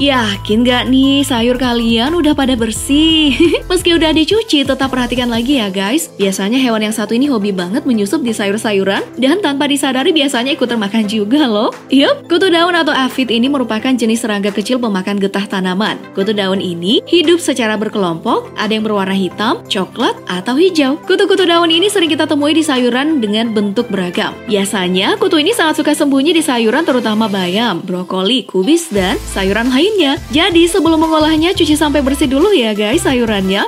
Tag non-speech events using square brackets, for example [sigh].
Yakin gak nih sayur kalian udah pada bersih? [laughs] Meski udah dicuci, tetap perhatikan lagi ya guys. Biasanya hewan yang satu ini hobi banget menyusup di sayur-sayuran dan tanpa disadari biasanya ikut termakan juga loh. Yup, kutu daun atau afid ini merupakan jenis serangga kecil pemakan getah tanaman. Kutu daun ini hidup secara berkelompok, ada yang berwarna hitam, coklat, atau hijau. Kutu-kutu daun ini sering kita temui di sayuran dengan bentuk beragam. Biasanya, kutu ini sangat suka sembunyi di sayuran terutama bayam, brokoli, kubis, dan sayuran lain lainnya. Jadi sebelum mengolahnya cuci sampai bersih dulu ya guys sayurannya.